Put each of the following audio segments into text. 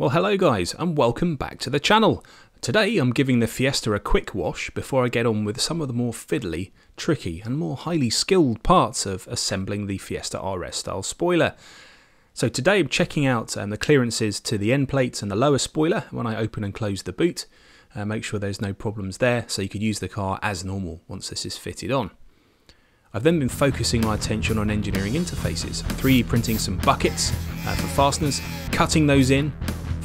Well hello guys and welcome back to the channel. Today I'm giving the Fiesta a quick wash before I get on with some of the more fiddly, tricky and more highly skilled parts of assembling the Fiesta RS style spoiler. So today I'm checking out um, the clearances to the end plates and the lower spoiler when I open and close the boot. Uh, make sure there's no problems there so you could use the car as normal once this is fitted on. I've then been focusing my attention on engineering interfaces, 3D printing some buckets uh, for fasteners, cutting those in,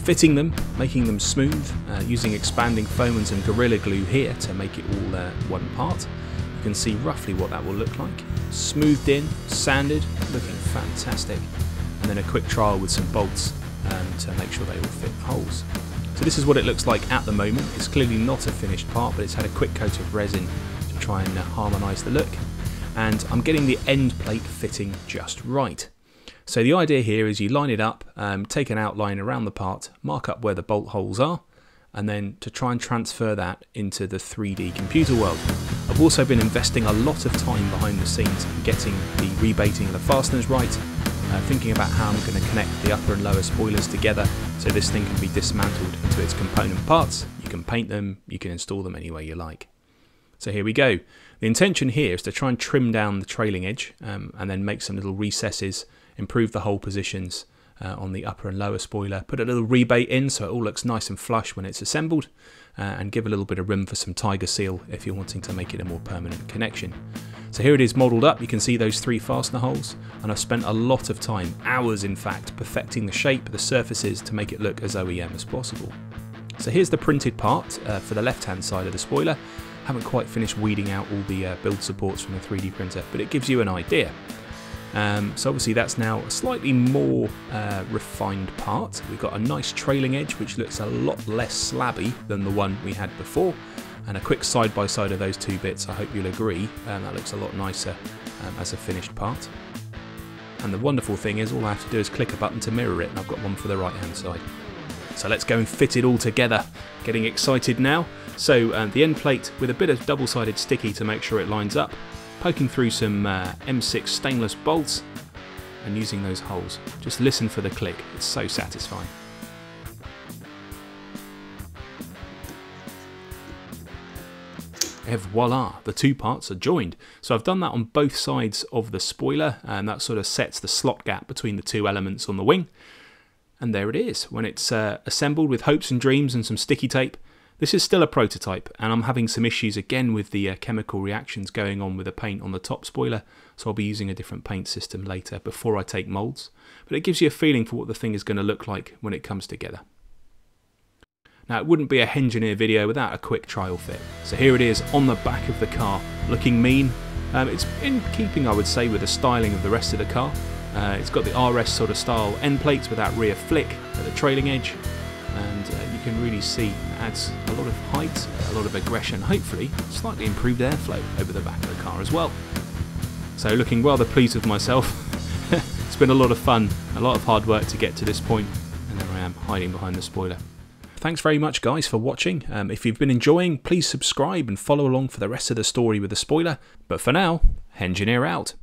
fitting them, making them smooth, uh, using expanding foam and some Gorilla Glue here to make it all uh, one part. You can see roughly what that will look like. Smoothed in, sanded, looking fantastic. And then a quick trial with some bolts um, to make sure they all fit the holes. So this is what it looks like at the moment. It's clearly not a finished part, but it's had a quick coat of resin to try and uh, harmonise the look and I'm getting the end plate fitting just right. So the idea here is you line it up, um, take an outline around the part, mark up where the bolt holes are, and then to try and transfer that into the 3D computer world. I've also been investing a lot of time behind the scenes getting the rebating of the fasteners right, uh, thinking about how I'm going to connect the upper and lower spoilers together so this thing can be dismantled into its component parts. You can paint them, you can install them any way you like. So here we go. The intention here is to try and trim down the trailing edge um, and then make some little recesses, improve the hole positions uh, on the upper and lower spoiler, put a little rebate in so it all looks nice and flush when it's assembled, uh, and give a little bit of room for some tiger seal if you're wanting to make it a more permanent connection. So here it is modelled up, you can see those three fastener holes, and I've spent a lot of time, hours in fact, perfecting the shape, the surfaces to make it look as OEM as possible. So here's the printed part uh, for the left hand side of the spoiler, haven't quite finished weeding out all the uh, build supports from the 3D printer, but it gives you an idea. Um, so obviously that's now a slightly more uh, refined part. We've got a nice trailing edge which looks a lot less slabby than the one we had before. And a quick side by side of those two bits, I hope you'll agree, um, that looks a lot nicer um, as a finished part. And the wonderful thing is all I have to do is click a button to mirror it and I've got one for the right hand side. So let's go and fit it all together. Getting excited now. So uh, the end plate with a bit of double-sided sticky to make sure it lines up, poking through some uh, M6 stainless bolts and using those holes. Just listen for the click, it's so satisfying. And voila, the two parts are joined. So I've done that on both sides of the spoiler and that sort of sets the slot gap between the two elements on the wing. And there it is. When it's uh, assembled with hopes and dreams and some sticky tape, this is still a prototype, and I'm having some issues again with the uh, chemical reactions going on with the paint on the top spoiler, so I'll be using a different paint system later before I take moulds. But it gives you a feeling for what the thing is going to look like when it comes together. Now it wouldn't be a Hengineer video without a quick trial fit. So here it is on the back of the car, looking mean. Um, it's in keeping I would say with the styling of the rest of the car. Uh, it's got the RS sort of style end plates without rear flick at the trailing edge and uh, you can really see it adds a lot of height, a lot of aggression, hopefully slightly improved airflow over the back of the car as well. So looking rather pleased with myself. it's been a lot of fun, a lot of hard work to get to this point, and there I am hiding behind the spoiler. Thanks very much guys for watching. Um, if you've been enjoying, please subscribe and follow along for the rest of the story with the spoiler. But for now, Hengineer out.